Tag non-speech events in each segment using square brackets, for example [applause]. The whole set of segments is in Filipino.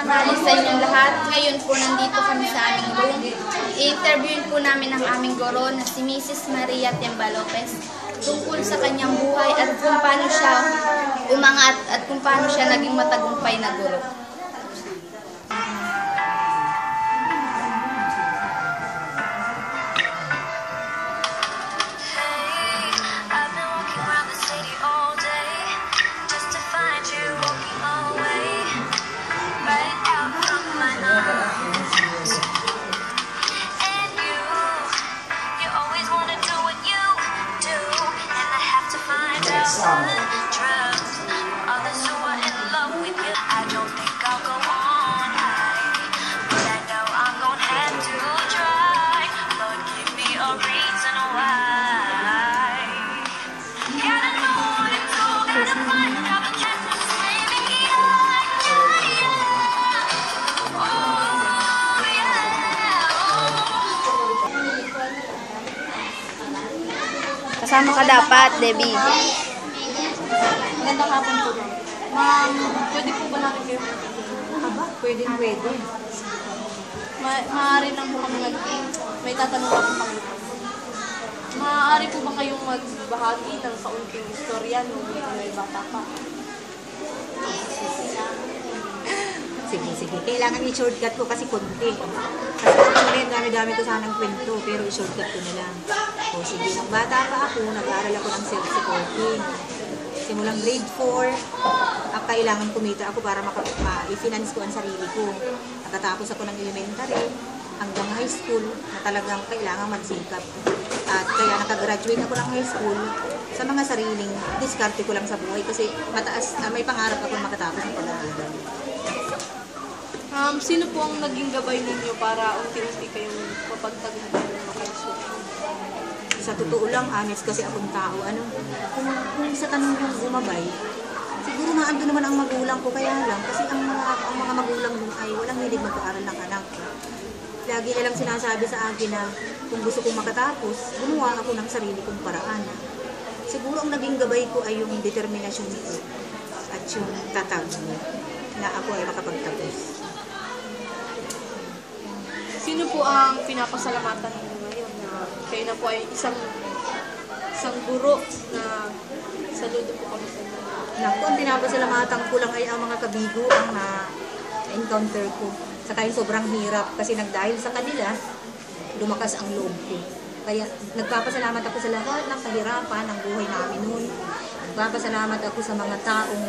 tanghali sa inyong lahat. Ngayon po nandito kami sa aming room. I-interviewin po namin ang aming guro na si Mrs. Maria Temba Lopez tungkol sa kanyang buhay at kung paano siya umangat at kung paano siya naging matagumpay na guro. Kasama ka dapat, Debbie. Magandang hapon po, ma'am. Pwede po ba natin kayo? Aba, pwede, pwede. Ma maaari lang po kami mag May tatanong ako kami. Maaari po ba kayong magbahagi ng kaunting istorya nung may bata pa? Sige, sige. Kailangan i-shortcut ko kasi konti. Kasi actually, ang dami-dami ko sanang kwento, pero i-shortcut ko na lang. O sige, nung bata pa ako, nag-aaral ako ng self-supporting. Simulang grade 4, ang kailangan kumita ako para ma-finance ko ang sarili ko. Nakatapos ako ng elementary, hanggang high school, na talagang kailangan magsikap. At kaya nakagraduate ako ng high school sa mga sariling diskarte ko lang sa buhay kasi mataas, ah, may pangarap ako makatapos ng pag-aaral. Um, sino po ang naging gabay ninyo para unti-unti kayong mapagtagumpayan ng makaiso? sa totoo lang, honest kasi akong tao, ano, kung, kung sa tanong yung gumabay, siguro na ando naman ang magulang ko, kaya lang, kasi ang mga, ang mga magulang nun ay walang hilig magpaaral ng anak. Lagi nilang sinasabi sa akin na kung gusto kong makatapos, gumawa ako ng sarili kong paraan. Siguro ang naging gabay ko ay yung determinasyon ko at yung tatag na ako ay makapagtapos. Sino po ang pinapasalamatan ninyo ngayon na kayo na po ay isang isang guro na saludo po kami sa inyo. Naku, ang pinapasalamatan ko lang ay ang mga kabigo ang na-encounter ko. Saka yung sobrang hirap kasi nagdahil sa kanila, lumakas ang loob ko. Kaya nagpapasalamat ako sa lahat ng kahirapan ng buhay namin noon. Nagpapasalamat ako sa mga taong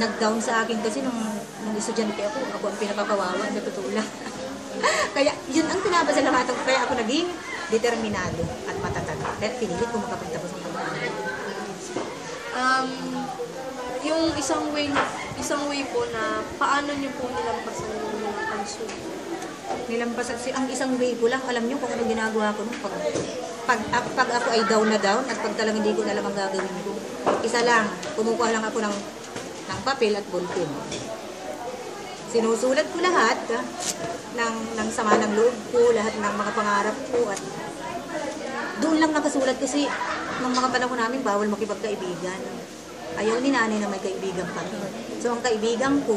nag-down sa akin kasi nung, nung estudyante ako, ako ang pinapakawawa sa. [laughs] [laughs] Kaya yun ang pinapasalamatan ko. Kaya ako naging determinado at matatag. Kaya pinilit ko makapagtapos ng pag-aaral. Um, yung isang way isang way po na paano niyo po nilampasan yung pansyo. nilampasan si ang isang way ko lang alam niyo kung anong ginagawa ko nung pag pag, ak- pag ako ay down na down at pag talagang hindi ko na alam ang gagawin ko isa lang kumukuha lang ako ng ng papel at ballpen sinusulat ko lahat ah, ng ng sama ng loob ko lahat ng mga pangarap ko at doon lang nakasulat kasi nung mga panahon namin bawal makipagkaibigan ayaw ni nanay na may kaibigan kami. So, ang kaibigan ko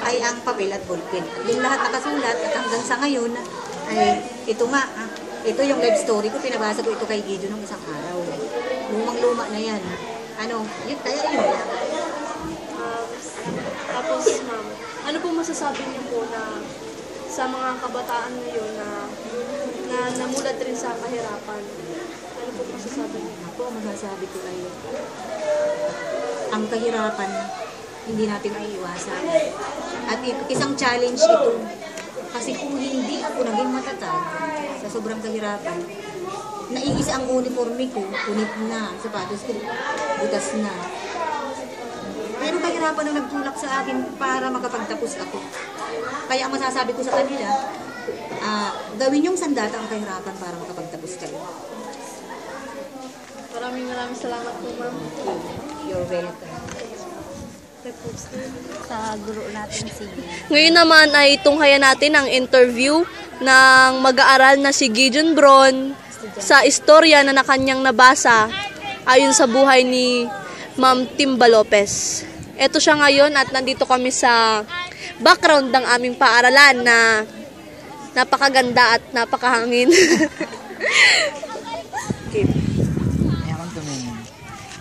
ay ang papel at ballpen. Yung lahat nakasulat at hanggang sa ngayon, ay ito nga, ah, ito yung life story ko, pinabasa ko ito kay Gideon nung isang araw. Lumang-luma na yan. Ano, yun, kaya yun lang. Um, tapos ma'am, ano po masasabi niyo po na sa mga kabataan ngayon na na namulat rin sa kahirapan? Ano po masasabi niyo? Ako, masasabi ko ay ang kahirapan hindi natin maiiwasan. At isang challenge ito. Kasi kung hindi ako naging matatag sa sobrang kahirapan, naiis ang uniforme ko, punit na, sapatos ko, butas na. Kahirapan ang nagtulak sa akin para makapagtapos ako. Kaya ang masasabi ko sa kanila, ah, gawin yung sandata ang kahirapan para makapagtapos kayo. Maraming maraming salamat po ma'am. You're welcome. Sa guro natin si [laughs] Ngayon naman ay tunghayan natin ang interview ng mag-aaral na si Gideon Bron sa istorya na nakanyang nabasa ayon sa buhay ni Ma'am Timba Lopez. Eto siya ngayon at nandito kami sa background ng aming paaralan na napakaganda at napakahangin. [laughs] okay.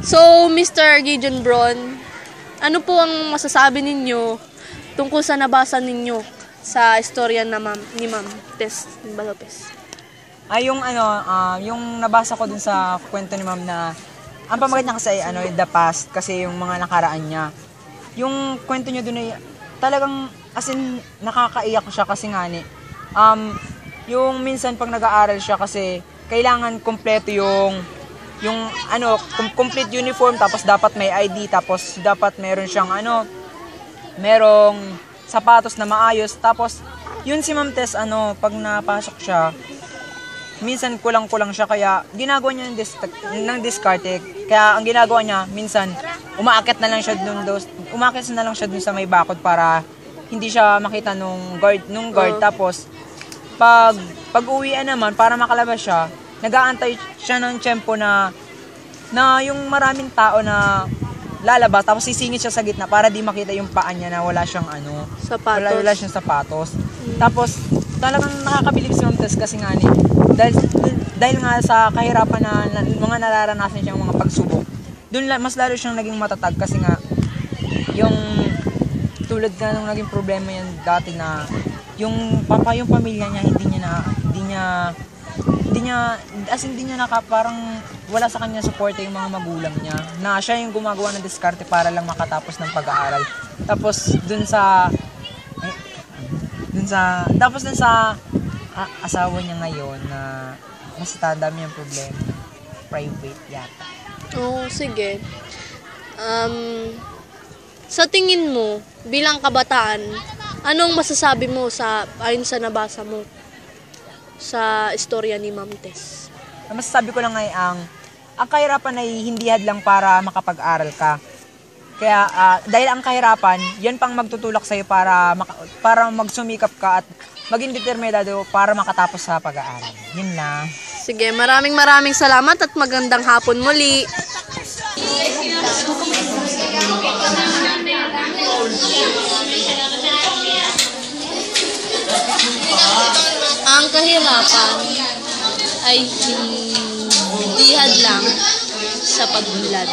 So, Mr. Gideon Bron, ano po ang masasabi ninyo tungkol sa nabasa ninyo sa istorya na ma'am, ni Ma'am Tess Balopes? Ay, yung ano, ah, yung nabasa ko dun sa kwento ni ma'am na ang pamagat niya kasi ano, the past kasi yung mga nakaraan niya. Yung kwento niya dun ay talagang as in nakakaiyak siya kasi nga ni um yung minsan pag nag-aaral siya kasi kailangan kompleto yung yung ano, com- complete uniform tapos dapat may ID tapos dapat meron siyang ano merong sapatos na maayos tapos yun si Ma'am Tess ano pag napasok siya minsan kulang-kulang siya kaya ginagawa niya ng, dis- ng diskarte. Kaya ang ginagawa niya, minsan umaakit na lang siya dun dos, umaakit na lang siya dun sa may bakod para hindi siya makita nung guard, nung guard. Tapos pag pag uwian naman para makalabas siya, nag-aantay siya ng tiyempo na na yung maraming tao na lalabas tapos sisingit siya sa gitna para di makita yung paa niya na wala siyang ano Sapatos. wala, wala siyang sapatos. Tapos, talagang nakakabilib si Ma'am Tess kasi nga ni, dahil, dahil nga sa kahirapan na, na mga nararanasan siyang mga pagsubok, doon mas lalo siyang naging matatag kasi nga, yung tulad nga nung naging problema yan dati na yung papa yung pamilya niya hindi niya na hindi niya hindi niya as in, hindi niya naka parang wala sa kanya suporta yung mga magulang niya na siya yung gumagawa ng diskarte para lang makatapos ng pag-aaral tapos dun sa eh, dun sa tapos dun sa ah, asawa niya ngayon na mas dami yung problema private yata Oo, sige. Um, sa tingin mo, bilang kabataan, anong masasabi mo sa ayon sa nabasa mo sa istorya ni Ma'am Tess? Ang masasabi ko lang ay ang ang kahirapan ay hindi hadlang para makapag-aral ka. Kaya ah, dahil ang kahirapan, yan pang magtutulak sa para maka- para magsumikap ka at maging determinado para makatapos sa pag-aaral. Yun lang. Sige, maraming maraming salamat at magandang hapon muli. Ang kahirapan ay hindi hadlang sa pag-unlad.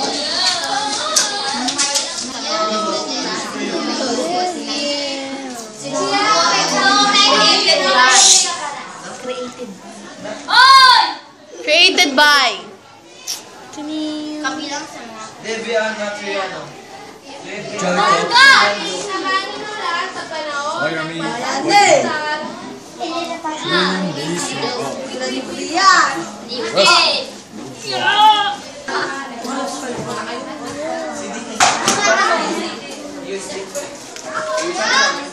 Created by Kabilang sa mga... Yes! Use it. Use it.